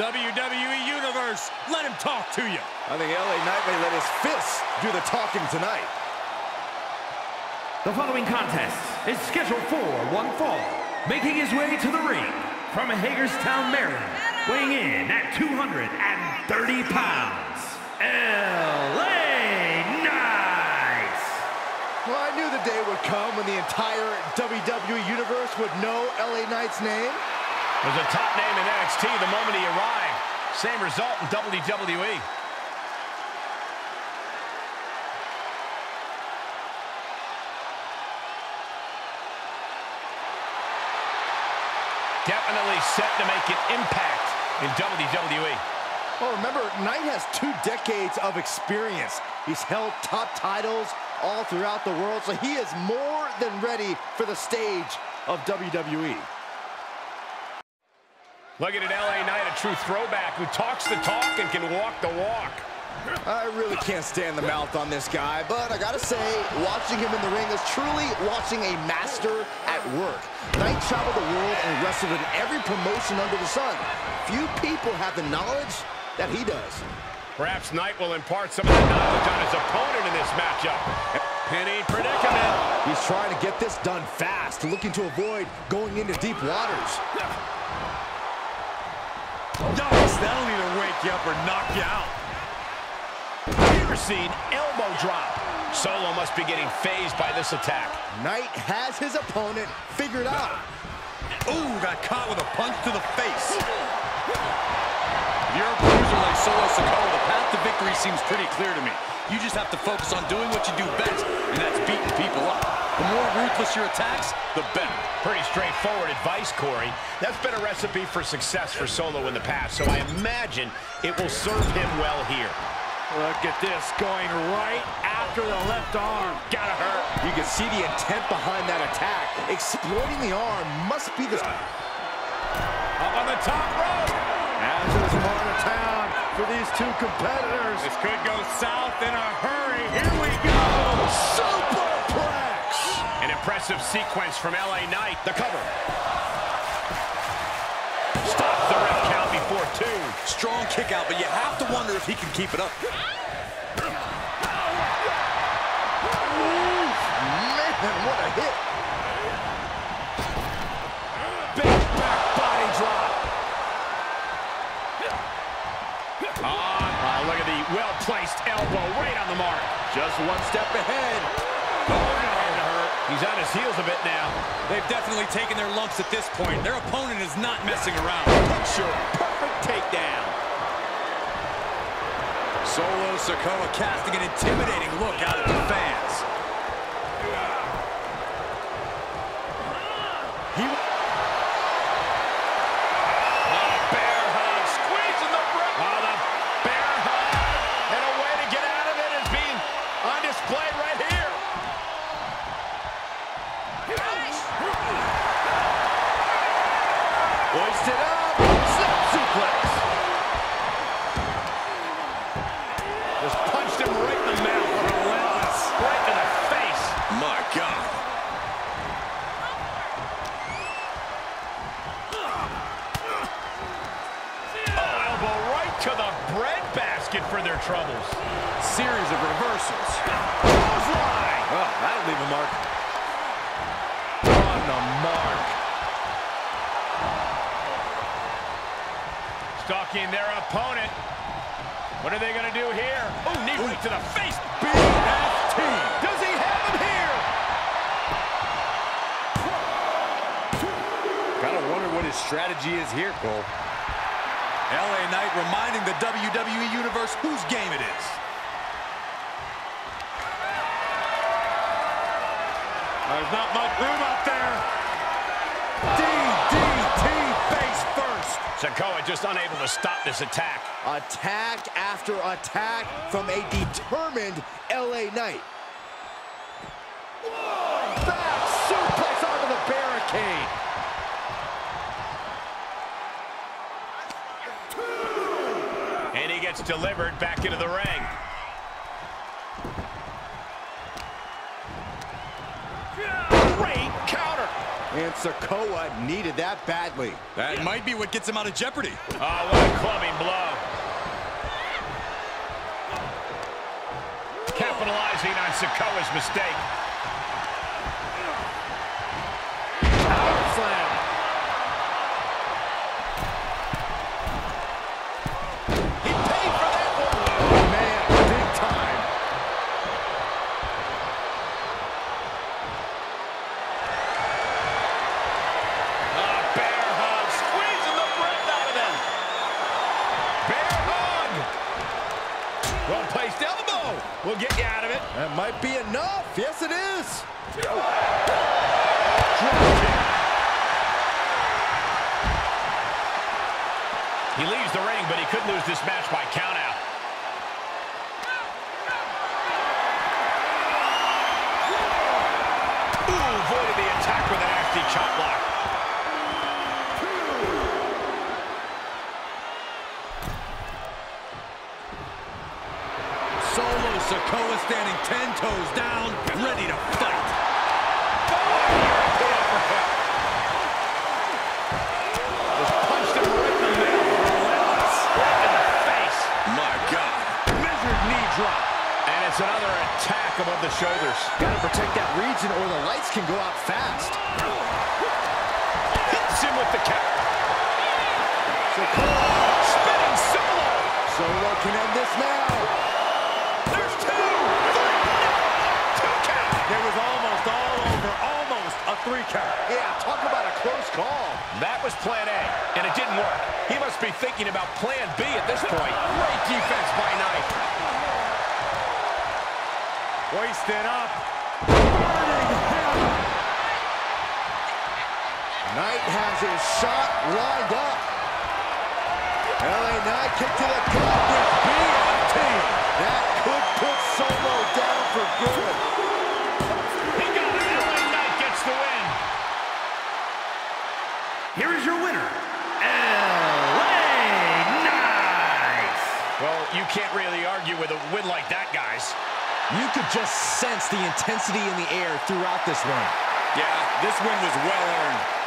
WWE Universe, let him talk to you. I think LA Knight may let his fists do the talking tonight. The following contest is scheduled for one fall. Making his way to the ring from Hagerstown, Maryland, weighing in at 230 pounds, LA Knight. Well, I knew the day would come when the entire WWE Universe would know LA Knight's name. Was a top name in NXT the moment he arrived. Same result in WWE. Definitely set to make an impact in WWE. Well, remember, Knight has two decades of experience. He's held top titles all throughout the world, so he is more than ready for the stage of WWE. Looking at LA Knight, a true throwback who talks the talk and can walk the walk. I really can't stand the mouth on this guy, but I gotta say, watching him in the ring is truly watching a master at work. Knight traveled the world and wrestled in every promotion under the sun. Few people have the knowledge that he does. Perhaps Knight will impart some of that knowledge on his opponent in this matchup. Penny predicament. He's trying to get this done fast, looking to avoid going into deep waters. Nice, that'll either wake you up or knock you out. Piercing elbow drop. Solo must be getting fazed by this attack. Knight has his opponent figured out. Ooh, got caught with a punch to the face. If you're a bruiser like Solo Sikoa, the path to victory seems pretty clear to me. You just have to focus on doing what you do best, and that's beating people up. The more ruthless your attacks, the better. Pretty straightforward advice, Corey. That's been a recipe for success for Solo in the past, so I imagine it will serve him well here. Look at this, going right after the left arm. Gotta hurt. You can see the intent behind that attack. Exploiting the arm must be the... Up on the top rope. For these two competitors. This could go south in a hurry. Here we go. Superplex! An impressive sequence from LA Knight. The cover. Stops the ref count before two. Strong kick out, but you have to wonder if he can keep it up. Man, what a hit. Well-placed elbow right on the mark. Just one step ahead. Oh, hard to hurt. He's on his heels a bit now. They've definitely taken their lumps at this point. Their opponent is not messing around. Picture perfect takedown. Solo Sikoa casting an intimidating look out at the fans. He... Hoisted up. Snap suplex. Just punched him right in the mouth. Relentless. Right in the face. My God. Oh, elbow right to the bread basket for their troubles. Series of reversals. Clothesline. Oh, that'll leave a mark. On the mark. Stalking their opponent. What are they going to do here? Oh, knee right to the face. BFT. Does he have him here? Gotta wonder what his strategy is here, Cole. LA Knight reminding the WWE Universe whose game it is. There's not much room up there. Face Sikoa just unable to stop this attack. Attack after attack from a determined LA Knight. Back suplex onto the barricade. And he gets delivered back into the ring. And Sikoa needed that badly. That might be what gets him out of jeopardy. Oh, what a clubbing blow. Capitalizing on Sikoa's mistake. Well placed elbow. We'll get you out of it. That might be enough. Yes, it is. He leaves the ring, but he could lose this match by countout. Ooh, avoided the attack with a nasty chop block. Toes down, ready to fight. Just punched him right in the middle. Relentless. Right in the face. My God. Measured knee drop. And it's another attack above the shoulders. Got to protect that region or the lights can go out fast. Hits him with the cap. Sikoa. Spinning solo. Solo can end this now. Three count. Yeah, talk about a close call. That was plan A, and it didn't work. He must be thinking about plan B at this point. Great defense by Knight. Hoisted up. Knight has his shot lined up. LA Knight kick to the gut with BFT. That could put Solo down Well, you can't really argue with a win like that, guys. You could just sense the intensity in the air throughout this one. Yeah, this win was well earned.